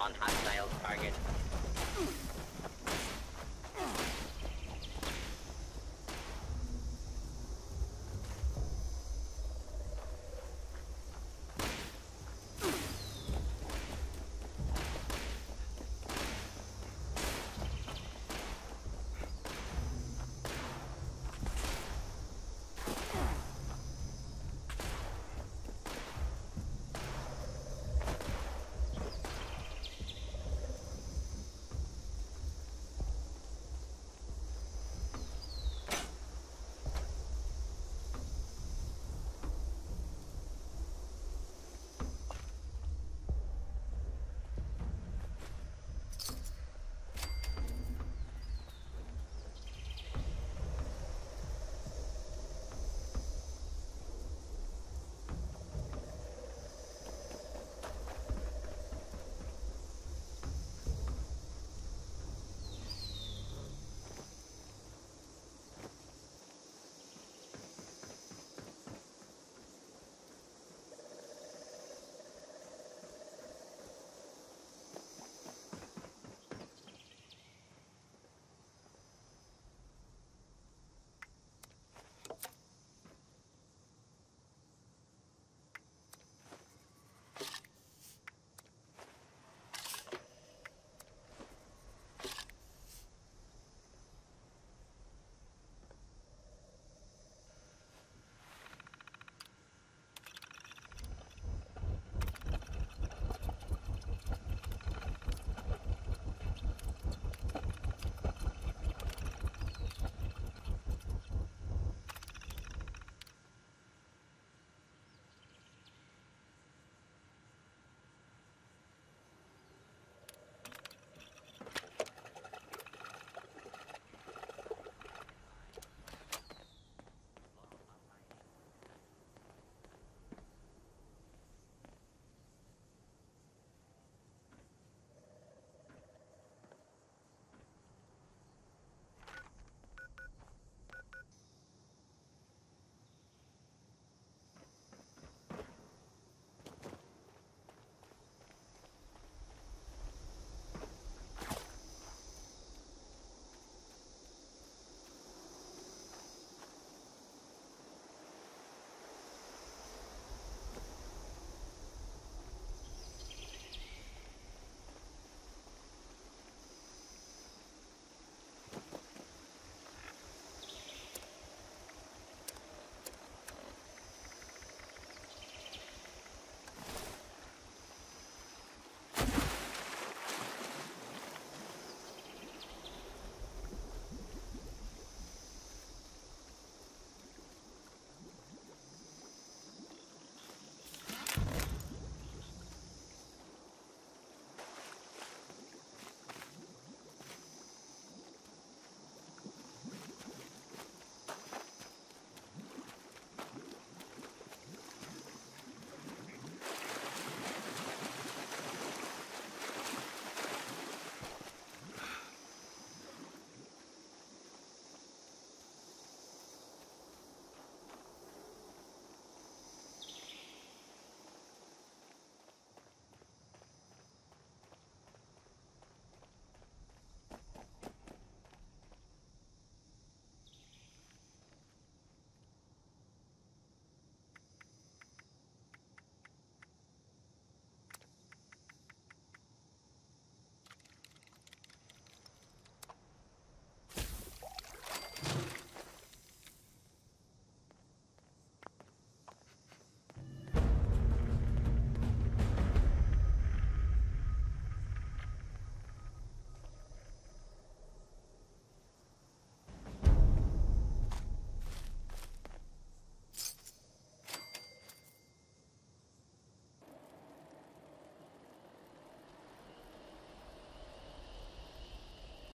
on hostile target.